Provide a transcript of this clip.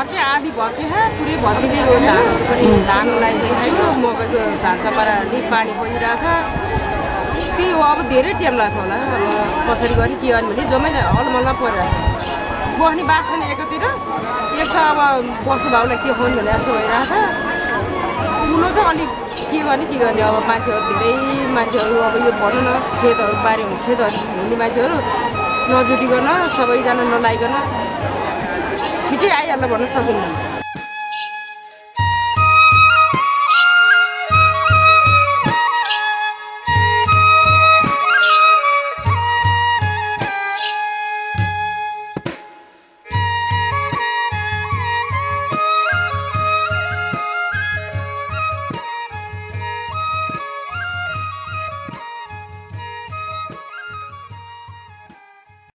घर चाहिँ आधी भत्कियो पुरै भत्किँदै यो पनि धान। लगाइसकेको मकैको धान चपारा नि पानी परिरहेछ त्यही हो अब धेरै टाइम लाग्छ होला। अब कसरी गर्ने के गर्ने भने जम्मै अलमल्ला परेर। बस्ने बास छैन एकातिर। एक त अब बस्नु भाउलाई के खुवाउनु भने जस्तो भइरहेछ। ठुलो चाहिँ अलिक के गर्ने के गर्ने? अब मान्छेहरू धेरै मान्छेहरू अब यो भनौँ न खेतहरू बारी खेतहरू हुने मान्छेहरू नजुटिकन सबैजना नलाइकन छिट्टै आइहाल्छ भन्न सकिन्न।